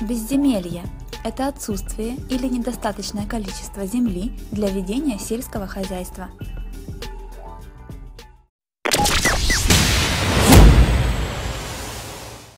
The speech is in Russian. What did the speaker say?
Безземелье – это отсутствие или недостаточное количество земли для ведения сельского хозяйства –